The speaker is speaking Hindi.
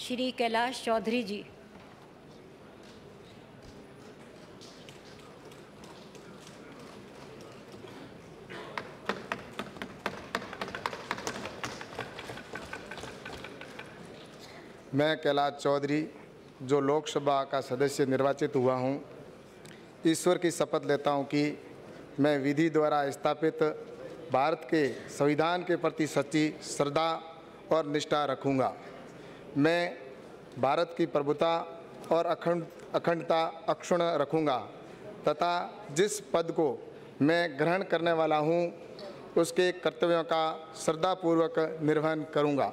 श्री कैलाश चौधरी जी। मैं कैलाश चौधरी, जो लोकसभा का सदस्य निर्वाचित हुआ हूँ, ईश्वर की शपथ लेता हूँ कि मैं विधि द्वारा स्थापित भारत के संविधान के प्रति सच्ची श्रद्धा और निष्ठा रखूँगा। मैं भारत की प्रभुता और अखंड, अखंडता अक्षुण रखूँगा तथा जिस पद को मैं ग्रहण करने वाला हूँ, उसके कर्तव्यों का श्रद्धापूर्वक निर्वहन करूँगा।